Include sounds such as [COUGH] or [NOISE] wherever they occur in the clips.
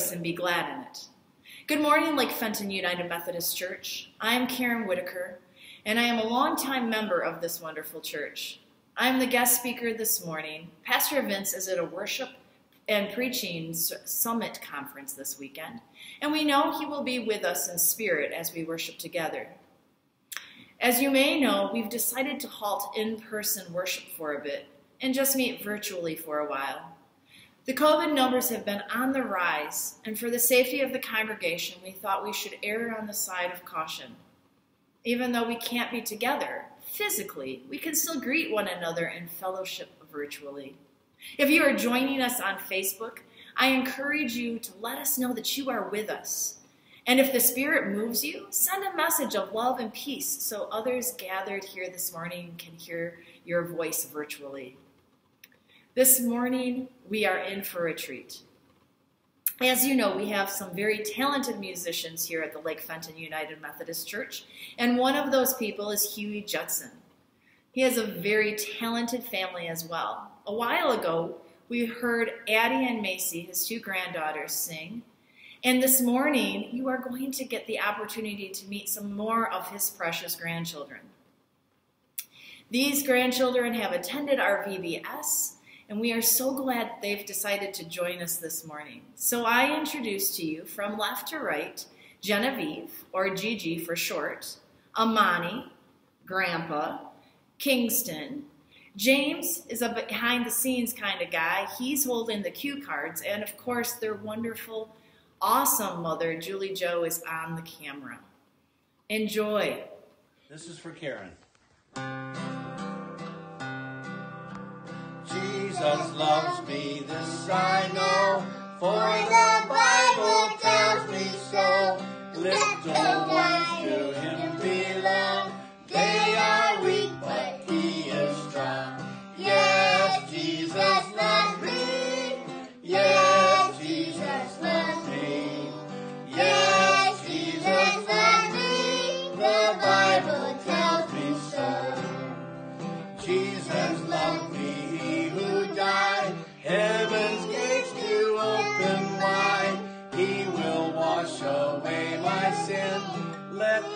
rejoice and be glad in it. Good morning, Lake Fenton United Methodist Church. I am Karen Whitaker, and I am a longtime member of this wonderful church. I am the guest speaker this morning. Pastor Vince is at a worship and preaching summit conference this weekend, and we know he will be with us in spirit as we worship together. As you may know, we've decided to halt in-person worship for a bit and just meet virtually for a while. The COVID numbers have been on the rise, and for the safety of the congregation, we thought we should err on the side of caution. Even though we can't be together physically, we can still greet one another in fellowship virtually. If you are joining us on Facebook, I encourage you to let us know that you are with us. And if the Spirit moves you, send a message of love and peace so others gathered here this morning can hear your voice virtually. This morning, we are in for a treat. As you know, we have some very talented musicians here at the Lake Fenton United Methodist Church, and one of those people is Huey Judson. He has a very talented family as well. A while ago, we heard Addie and Macy, his two granddaughters, sing, and this morning, you are going to get the opportunity to meet some more of his precious grandchildren. These grandchildren have attended our VBS, and we are so glad they've decided to join us this morning. So I introduce to you from left to right, Genevieve, or Gigi for short, Amani, Grandpa, Kingston, James is a behind the scenes kind of guy. He's holding the cue cards. And of course, their wonderful, awesome mother, Julie Joe, is on the camera. Enjoy. This is for Karen. Jesus loves me, this I know, for the Bible tells me so. Little ones to him belong,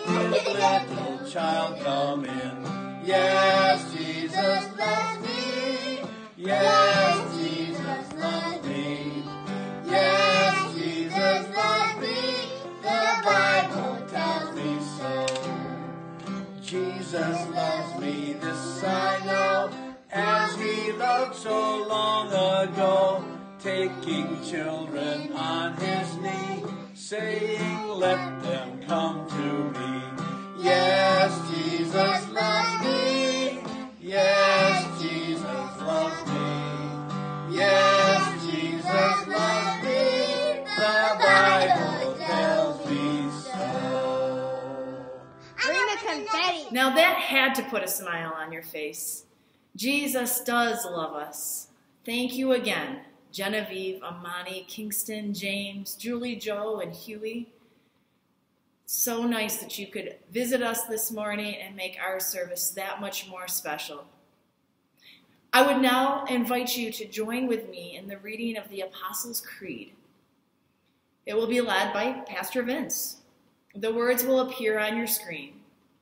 Let little child come in. Yes, Jesus loves me. Yes, Jesus loves me. Yes, Jesus loves me. The Bible tells me so. Jesus loves me, this I know, as he loved so long ago, taking children on his knee, saying, Let them come had to put a smile on your face. Jesus does love us. Thank you again, Genevieve, Amani, Kingston, James, Julie Joe, and Huey. So nice that you could visit us this morning and make our service that much more special. I would now invite you to join with me in the reading of the Apostles' Creed. It will be led by Pastor Vince. The words will appear on your screen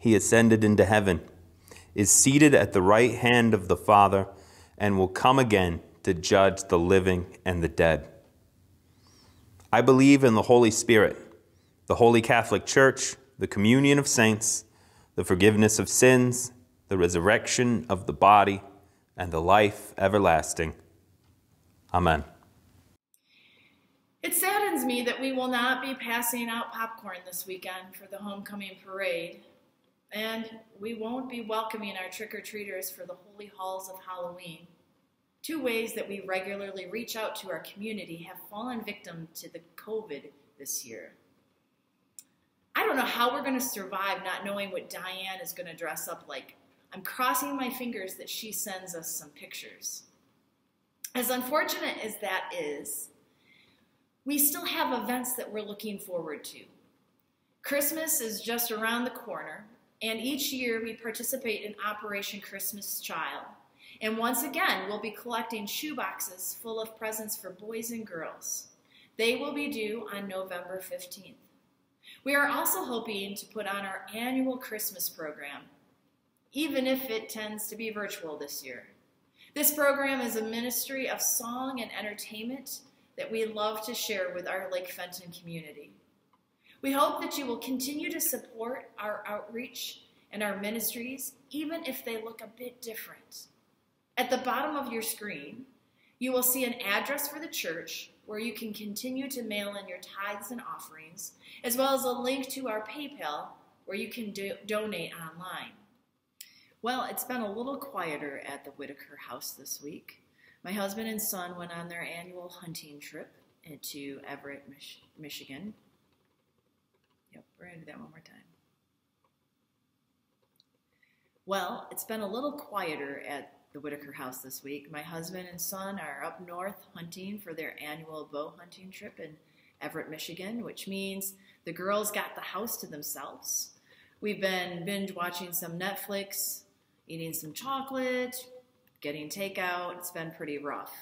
He ascended into heaven, is seated at the right hand of the Father, and will come again to judge the living and the dead. I believe in the Holy Spirit, the Holy Catholic Church, the communion of saints, the forgiveness of sins, the resurrection of the body, and the life everlasting. Amen. It saddens me that we will not be passing out popcorn this weekend for the homecoming parade, and we won't be welcoming our trick or treaters for the holy halls of Halloween. Two ways that we regularly reach out to our community have fallen victim to the COVID this year. I don't know how we're going to survive not knowing what Diane is going to dress up like. I'm crossing my fingers that she sends us some pictures. As unfortunate as that is, we still have events that we're looking forward to. Christmas is just around the corner, and each year we participate in Operation Christmas Child. And once again, we'll be collecting shoeboxes full of presents for boys and girls. They will be due on November 15th. We are also hoping to put on our annual Christmas program, even if it tends to be virtual this year. This program is a ministry of song and entertainment that we love to share with our Lake Fenton community. We hope that you will continue to support our outreach and our ministries, even if they look a bit different. At the bottom of your screen, you will see an address for the church where you can continue to mail in your tithes and offerings, as well as a link to our PayPal where you can do- donate online. Well, it's been a little quieter at the Whitaker house this week. My husband and son went on their annual hunting trip into Evart, Mich- Michigan. Yep, we're going to do that one more time. Well, it's been a little quieter at the Whitaker house this week. My husband and son are up north hunting for their annual bow hunting trip in Evart, Michigan, which means the girls got the house to themselves. We've been binge watching some Netflix, eating some chocolate, getting takeout. It's been pretty rough.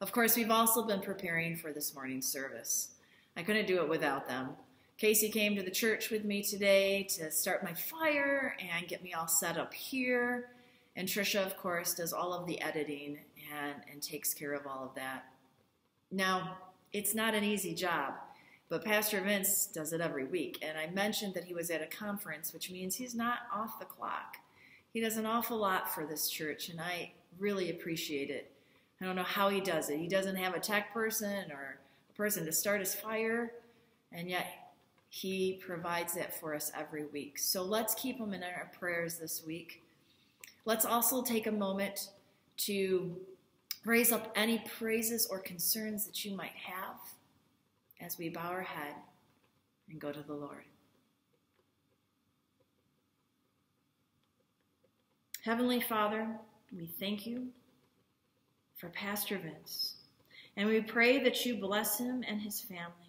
Of course, we've also been preparing for this morning's service. I couldn't do it without them. Casey came to the church with me today to start my fire and get me all set up here. And Trisha, of course, does all of the editing and, and takes care of all of that. Now, it's not an easy job, but Pastor Vince does it every week. And I mentioned that he was at a conference, which means he's not off the clock. He does an awful lot for this church, and I really appreciate it. I don't know how he does it. He doesn't have a tech person or a person to start his fire, and yet he provides it for us every week. So let's keep him in our prayers this week. Let's also take a moment to raise up any praises or concerns that you might have as we bow our head and go to the Lord. Heavenly Father, we thank you for Pastor Vince, and we pray that you bless him and his family.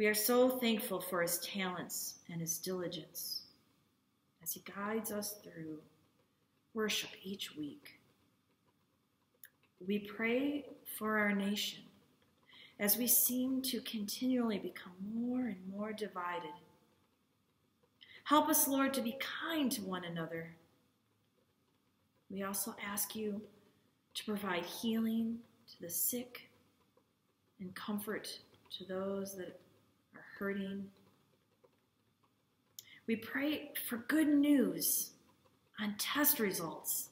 We are so thankful for his talents and his diligence as he guides us through worship each week. We pray for our nation as we seem to continually become more and more divided. Help us, Lord, to be kind to one another. We also ask you to provide healing to the sick and comfort to those that hurting. We pray for good news on test results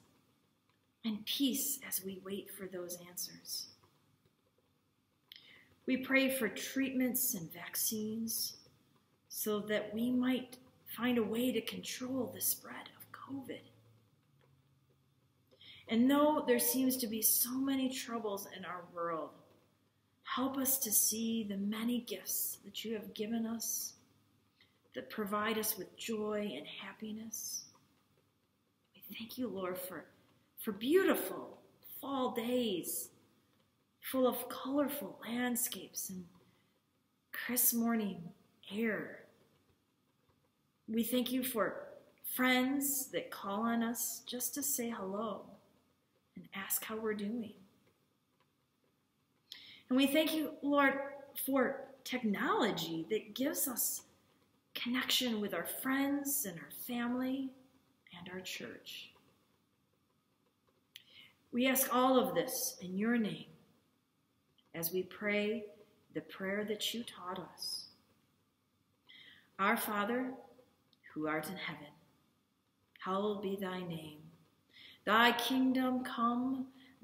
and peace as we wait for those answers. We pray for treatments and vaccines so that we might find a way to control the spread of COVID. And though there seems to be so many troubles in our world, help us to see the many gifts that you have given us that provide us with joy and happiness. We thank you, Lord, for, for beautiful fall days full of colorful landscapes and crisp morning air. We thank you for friends that call on us just to say hello and ask how we're doing. And we thank you, Lord, for technology that gives us connection with our friends and our family and our church. We ask all of this in your name as we pray the prayer that you taught us. Our Father, who art in heaven, hallowed be thy name. Thy kingdom come,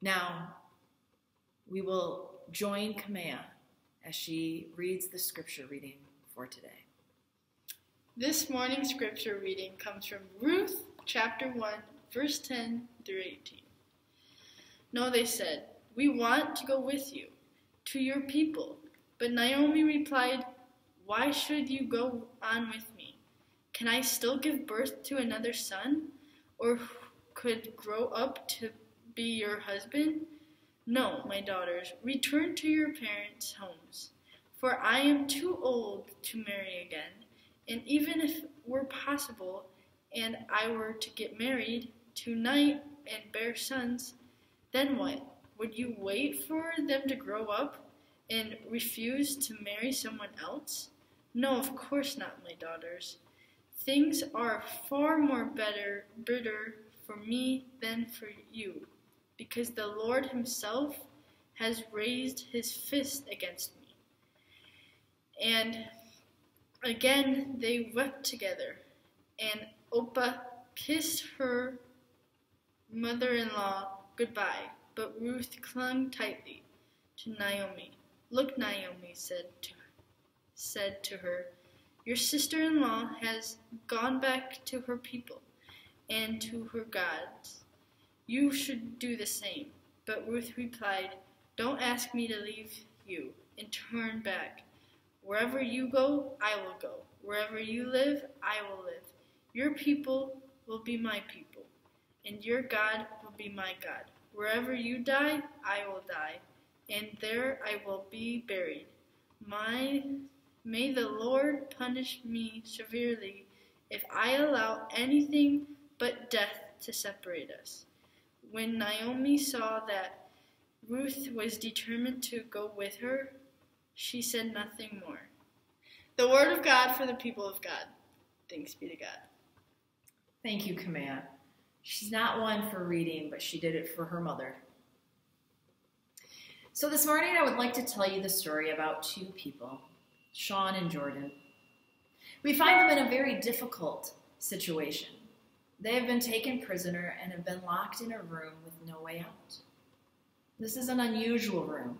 Now, we will join Kamea as she reads the scripture reading for today. This morning's scripture reading comes from Ruth chapter 1, verse 10 through 18. No, they said, we want to go with you to your people. But Naomi replied, Why should you go on with me? Can I still give birth to another son? Or could grow up to be your husband? No, my daughters, return to your parents' homes, for I am too old to marry again. And even if it were possible, and I were to get married tonight and bear sons, then what? Would you wait for them to grow up and refuse to marry someone else? No, of course not, my daughters. Things are far more better, bitter for me than for you, because the Lord Himself has raised His fist against me. And again they wept together, and Orpah kissed her mother in law goodbye, but Ruth clung tightly to Naomi. Look, Naomi said to, said to her, Your sister in law has gone back to her people and to her gods. You should do the same. But Ruth replied, Don't ask me to leave you and turn back. Wherever you go, I will go. Wherever you live, I will live. Your people will be my people, and your God will be my God. Wherever you die, I will die, and there I will be buried. My, may the Lord punish me severely if I allow anything but death to separate us. When Naomi saw that Ruth was determined to go with her, she said nothing more. The word of God for the people of God. Thanks be to God. Thank you, Kamea. She's not one for reading, but she did it for her mother. So this morning I would like to tell you the story about two people, Sean and Jordan. We find them in a very difficult situation. They have been taken prisoner and have been locked in a room with no way out. This is an unusual room.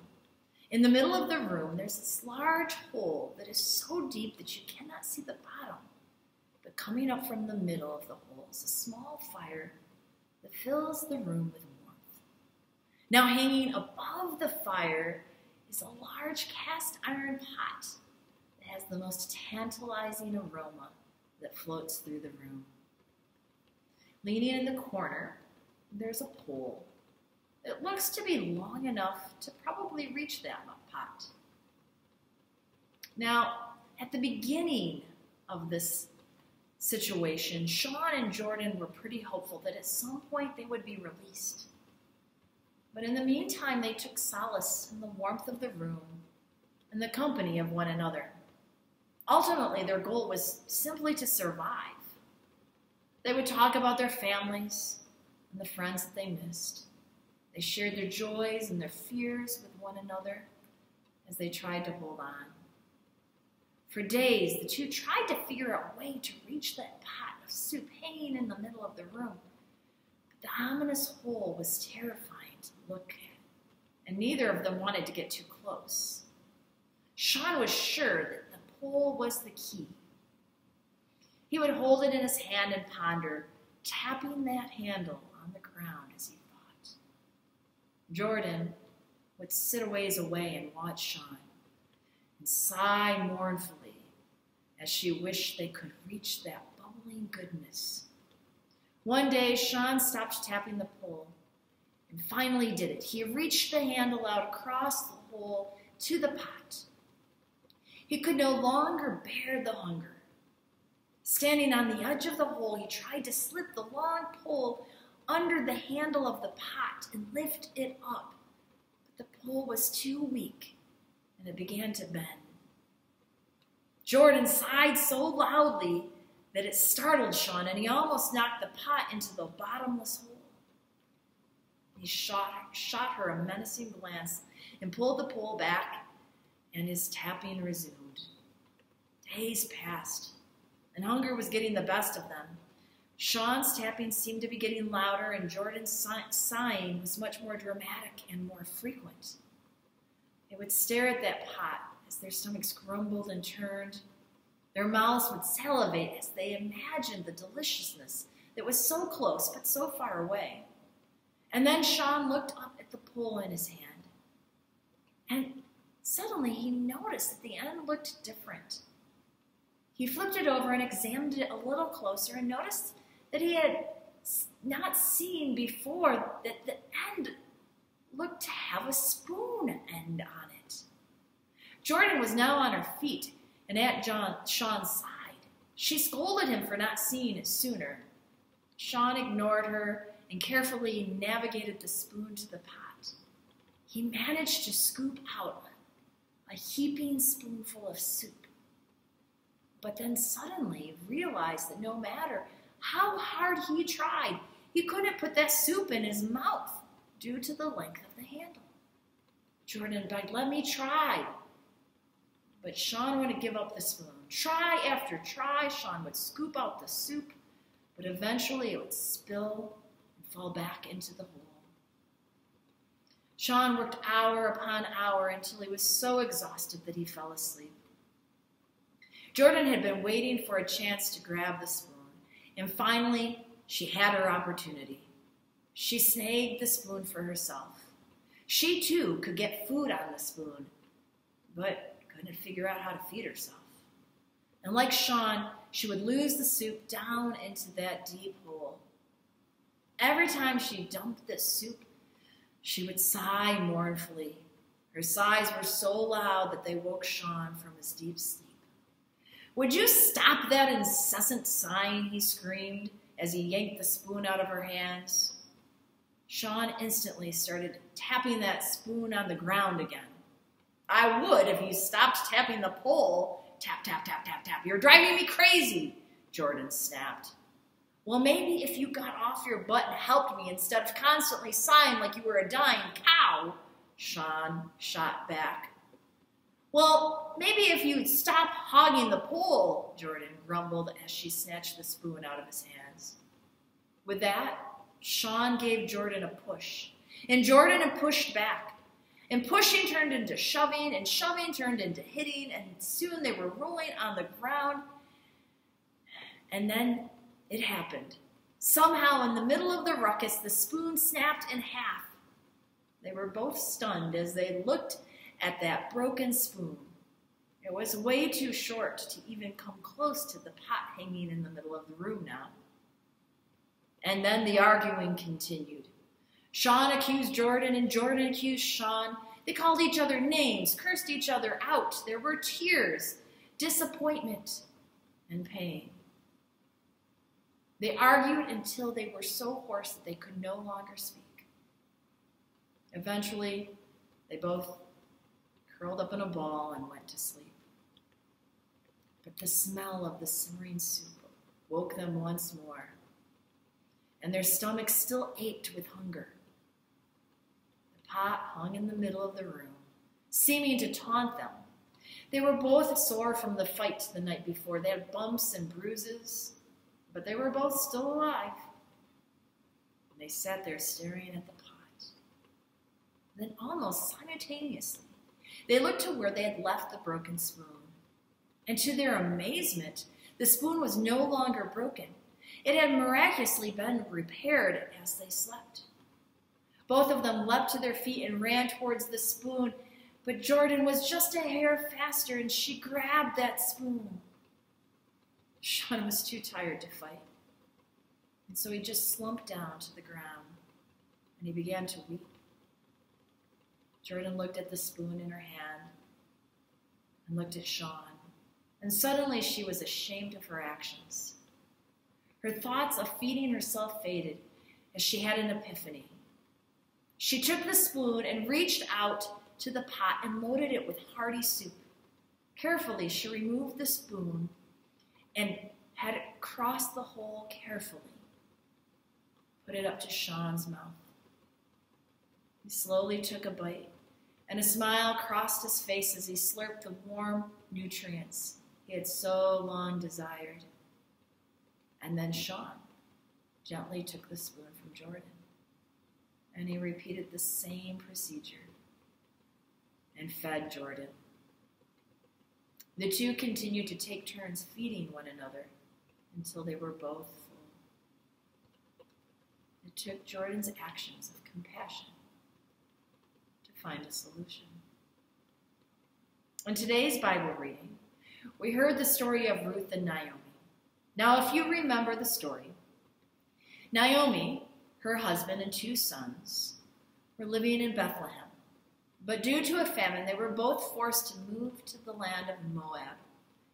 In the middle of the room, there's this large hole that is so deep that you cannot see the bottom. But coming up from the middle of the hole is a small fire that fills the room with warmth. Now, hanging above the fire is a large cast iron pot that has the most tantalizing aroma that floats through the room. Leaning in the corner, there's a pole. It looks to be long enough to probably reach that pot. Now, at the beginning of this situation, Sean and Jordan were pretty hopeful that at some point they would be released. But in the meantime, they took solace in the warmth of the room and the company of one another. Ultimately, their goal was simply to survive. They would talk about their families and the friends that they missed. They shared their joys and their fears with one another as they tried to hold on. For days, the two tried to figure out a way to reach that pot of soup hanging in the middle of the room. But the ominous hole was terrifying to look at, and neither of them wanted to get too close. Sean was sure that the pole was the key. He would hold it in his hand and ponder, tapping that handle on the ground as he thought. Jordan would sit a ways away and watch Sean and sigh mournfully as she wished they could reach that bubbling goodness. One day, Sean stopped tapping the pole and finally did it. He reached the handle out across the hole to the pot. He could no longer bear the hunger. Standing on the edge of the hole, he tried to slip the long pole under the handle of the pot and lift it up. But the pole was too weak and it began to bend. Jordan sighed so loudly that it startled Sean and he almost knocked the pot into the bottomless hole. He shot, shot her a menacing glance and pulled the pole back, and his tapping resumed. Days passed, and hunger was getting the best of them. Sean's tapping seemed to be getting louder, and Jordan's sighing was much more dramatic and more frequent. They would stare at that pot as their stomachs grumbled and turned. Their mouths would salivate as they imagined the deliciousness that was so close but so far away. And then Sean looked up at the pole in his hand. And suddenly he noticed that the end looked different. He flipped it over and examined it a little closer and noticed that he had not seen before that the end looked to have a spoon end on it. Jordan was now on her feet and at John, Sean's side. She scolded him for not seeing it sooner. Sean ignored her and carefully navigated the spoon to the pot. He managed to scoop out a heaping spoonful of soup, but then suddenly realized that no matter how hard he tried, he couldn't put that soup in his mouth due to the length of the handle. Jordan begged, Let me try. But Sean wouldn't give up the spoon. Try after try, Sean would scoop out the soup, but eventually it would spill and fall back into the hole. Sean worked hour upon hour until he was so exhausted that he fell asleep. Jordan had been waiting for a chance to grab the spoon, and finally she had her opportunity. She snagged the spoon for herself. She too could get food on the spoon, but couldn't figure out how to feed herself. And like Sean, she would lose the soup down into that deep hole. Every time she dumped the soup, she would sigh mournfully. Her sighs were so loud that they woke Sean from his deep sleep. Would you stop that incessant sighing? he screamed as he yanked the spoon out of her hands. Sean instantly started tapping that spoon on the ground again. I would if you stopped tapping the pole. Tap, tap, tap, tap, tap. You're driving me crazy, Jordan snapped. Well, maybe if you got off your butt and helped me instead of constantly sighing like you were a dying cow, Sean shot back. Well, maybe if you'd stop hogging the pole, Jordan grumbled as she snatched the spoon out of his hands. With that, Sean gave Jordan a push, and Jordan pushed back. And pushing turned into shoving, and shoving turned into hitting, and soon they were rolling on the ground. And then it happened. Somehow, in the middle of the ruckus, the spoon snapped in half. They were both stunned as they looked at that broken spoon. It was way too short to even come close to the pot hanging in the middle of the room now. And then the arguing continued. Sean accused Jordan, and Jordan accused Sean. They called each other names, cursed each other out. There were tears, disappointment, and pain. They argued until they were so hoarse that they could no longer speak. Eventually, they both curled up in a ball and went to sleep. But the smell of the simmering soup woke them once more, and their stomachs still ached with hunger. The pot hung in the middle of the room, seeming to taunt them. They were both sore from the fight the night before. They had bumps and bruises, but they were both still alive. And they sat there staring at the pot. Then, almost simultaneously, they looked to where they had left the broken spoon. And to their amazement, the spoon was no longer broken. It had miraculously been repaired as they slept. Both of them leapt to their feet and ran towards the spoon, but Jordan was just a hair faster and she grabbed that spoon. Sean was too tired to fight, and so he just slumped down to the ground and he began to weep. Jordan looked at the spoon in her hand and looked at Sean, and suddenly she was ashamed of her actions. Her thoughts of feeding herself faded as she had an epiphany. She took the spoon and reached out to the pot and loaded it with hearty soup. Carefully, she removed the spoon and had it cross the hole carefully. Put it up to Sean's mouth. He slowly took a bite, and a smile crossed his face as he slurped the warm nutrients he had so long desired. And then Sean gently took the spoon from Jordan, and he repeated the same procedure and fed Jordan. The two continued to take turns feeding one another until they were both full. It took Jordan's actions of compassion find a solution. In today's Bible reading, we heard the story of Ruth and Naomi. Now, if you remember the story, Naomi, her husband, and two sons were living in Bethlehem. But due to a famine, they were both forced to move to the land of Moab,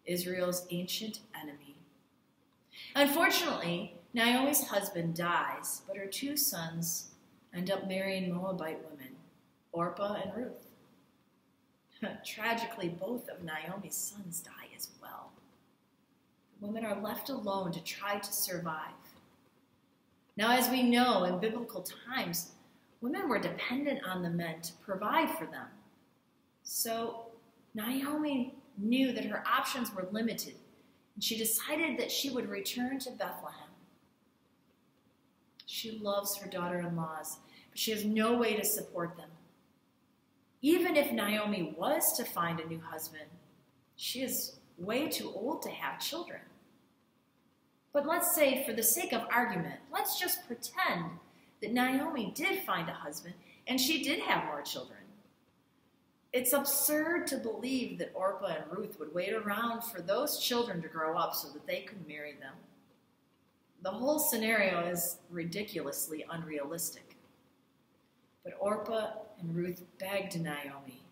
Israel's ancient enemy. Unfortunately, Naomi's husband dies, but her two sons end up marrying Moabite women, Orpah and Ruth. [LAUGHS] Tragically, both of Naomi's sons die as well. The women are left alone to try to survive. Now, as we know, in biblical times, women were dependent on the men to provide for them. So Naomi knew that her options were limited, and she decided that she would return to Bethlehem. She loves her daughter in laws, but she has no way to support them. Even if Naomi was to find a new husband, she is way too old to have children. But let's say, for the sake of argument, let's just pretend that Naomi did find a husband and she did have more children. It's absurd to believe that Orpah and Ruth would wait around for those children to grow up so that they could marry them. The whole scenario is ridiculously unrealistic. But Orpah and Ruth begged Naomi.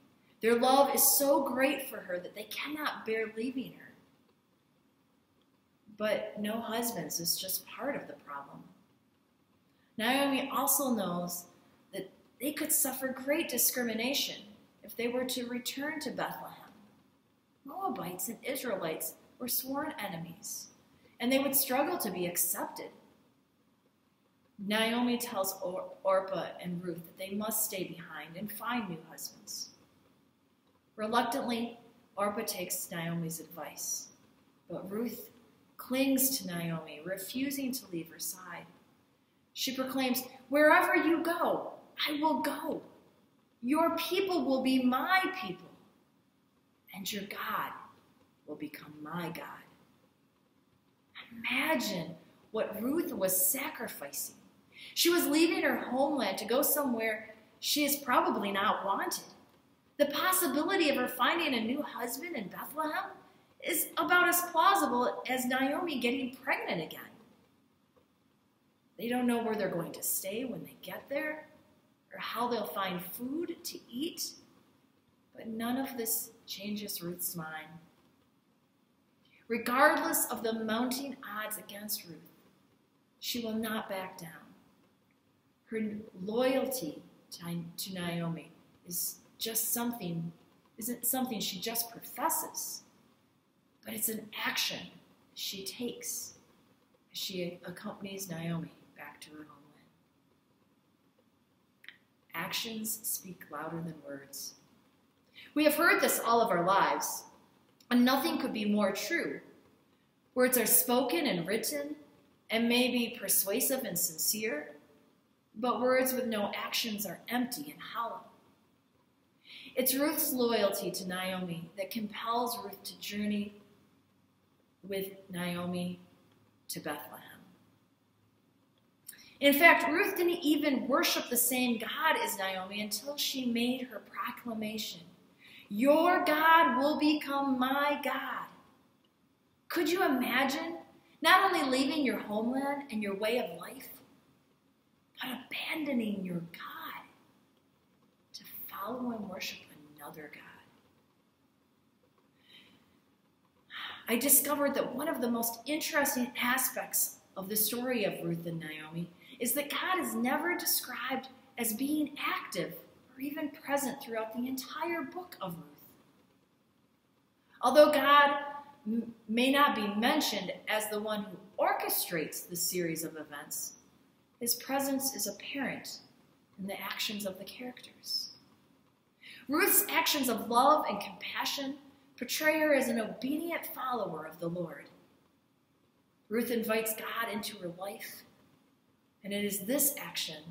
Their love is so great for her that they cannot bear leaving her. But no husbands is just part of the problem. Naomi also knows that they could suffer great discrimination if they were to return to Bethlehem. Moabites and Israelites were sworn enemies, and they would struggle to be accepted. Naomi tells or- Orpah and Ruth that they must stay behind and find new husbands. Reluctantly, Orpah takes Naomi's advice, but Ruth clings to Naomi, refusing to leave her side. She proclaims, Wherever you go, I will go. Your people will be my people, and your God will become my God. Imagine what Ruth was sacrificing. She was leaving her homeland to go somewhere she is probably not wanted. The possibility of her finding a new husband in Bethlehem is about as plausible as Naomi getting pregnant again. They don't know where they're going to stay when they get there or how they'll find food to eat, but none of this changes Ruth's mind. Regardless of the mounting odds against Ruth, she will not back down. Her loyalty to Naomi is just something, isn't something she just professes, but it's an action she takes as she accompanies Naomi back to her homeland. Actions speak louder than words. We have heard this all of our lives, and nothing could be more true. Words are spoken and written and may be persuasive and sincere, but words with no actions are empty and hollow. It's Ruth's loyalty to Naomi that compels Ruth to journey with Naomi to Bethlehem. In fact, Ruth didn't even worship the same God as Naomi until she made her proclamation Your God will become my God. Could you imagine not only leaving your homeland and your way of life, but abandoning your God to follow and worship another God? I discovered that one of the most interesting aspects of the story of Ruth and Naomi is that God is never described as being active or even present throughout the entire book of Ruth. Although God may not be mentioned as the one who orchestrates the series of events, his presence is apparent in the actions of the characters. Ruth's actions of love and compassion portray her as an obedient follower of the Lord. Ruth invites God into her life, and it is this action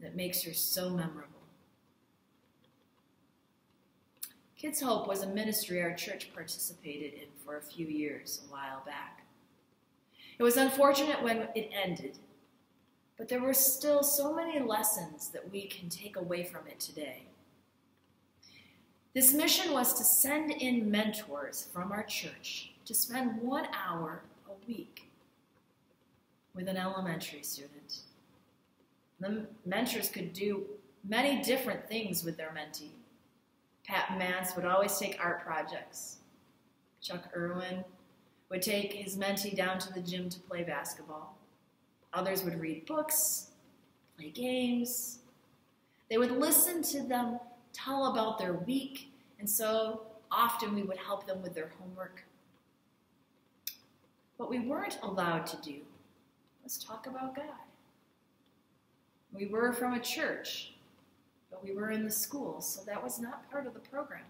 that makes her so memorable. Kids Hope was a ministry our church participated in for a few years a while back. It was unfortunate when it ended, but there were still so many lessons that we can take away from it today. This mission was to send in mentors from our church to spend one hour a week with an elementary student. The mentors could do many different things with their mentee. Pat Mance would always take art projects. Chuck Irwin would take his mentee down to the gym to play basketball. Others would read books, play games. They would listen to them tell about their week, and so often we would help them with their homework. What we weren't allowed to do was talk about God. We were from a church, but we were in the school, so that was not part of the program.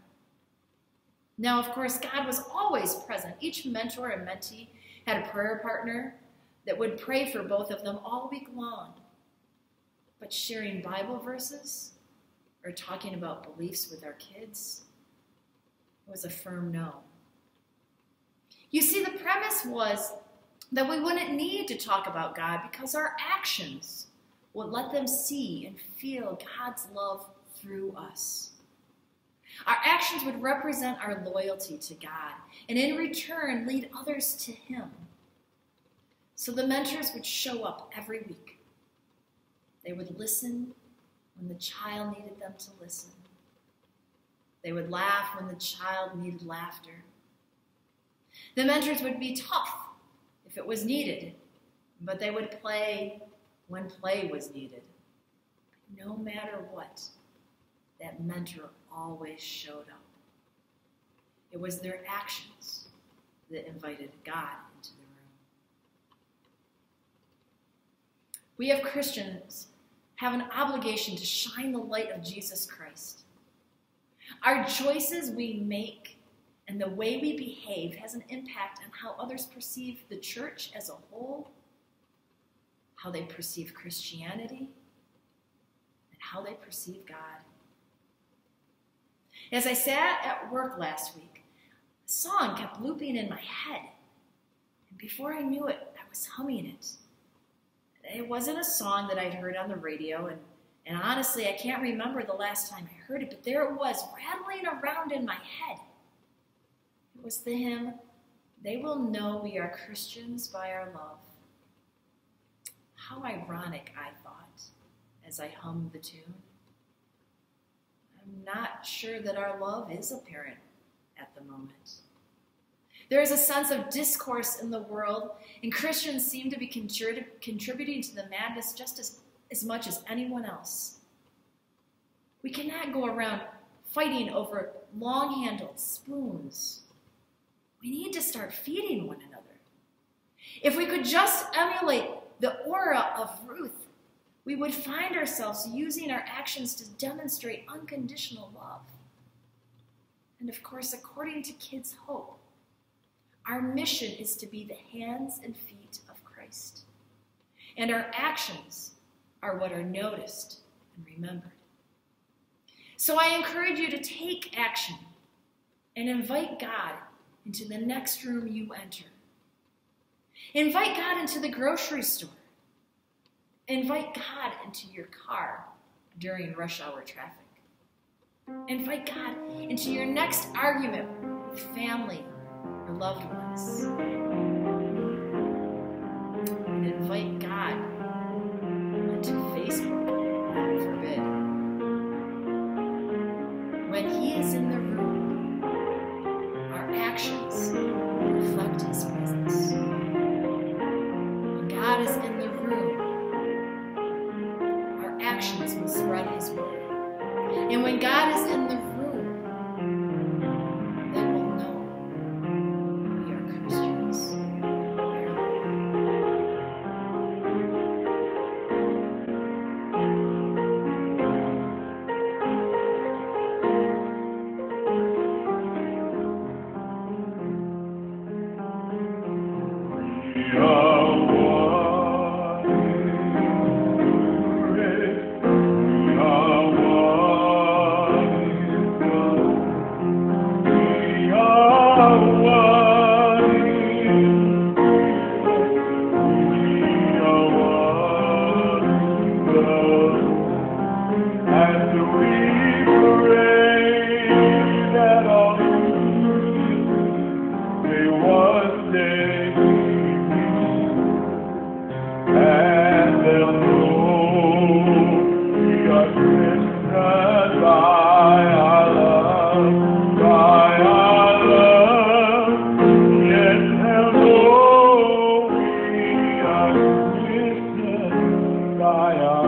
Now, of course, God was always present. Each mentor and mentee had a prayer partner that would pray for both of them all week long. But sharing Bible verses or talking about beliefs with our kids was a firm no. You see, the premise was that we wouldn't need to talk about God because our actions would let them see and feel God's love through us. Our actions would represent our loyalty to God and in return lead others to Him. So the mentors would show up every week. They would listen when the child needed them to listen. They would laugh when the child needed laughter. The mentors would be tough if it was needed, but they would play when play was needed. No matter what, that mentor always showed up. It was their actions that invited God into the room. We have Christians have an obligation to shine the light of Jesus Christ. Our choices we make and the way we behave has an impact on how others perceive the church as a whole, how they perceive Christianity, and how they perceive God. As I sat at work last week, a song kept looping in my head. And before I knew it, I was humming it. It wasn't a song that I'd heard on the radio, and, and honestly, I can't remember the last time I heard it, but there it was, rattling around in my head. It was the hymn, They Will Know We Are Christians by Our Love. How ironic, I thought, as I hummed the tune. I'm not sure that our love is apparent at the moment. There is a sense of discourse in the world, and Christians seem to be contributing to the madness just as, as much as anyone else. We cannot go around fighting over long handled spoons. We need to start feeding one another. If we could just emulate the aura of Ruth, we would find ourselves using our actions to demonstrate unconditional love. And of course, according to Kids Hope, our mission is to be the hands and feet of Christ. And our actions are what are noticed and remembered. So I encourage you to take action and invite God into the next room you enter. Invite God into the grocery store. Invite God into your car during rush hour traffic. Invite God into your next argument with family loved ones. And invite God onto Facebook, God forbid. When He is in the room, our actions reflect His presence. Shivaya.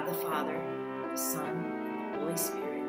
God the Father, the Son, and the Holy Spirit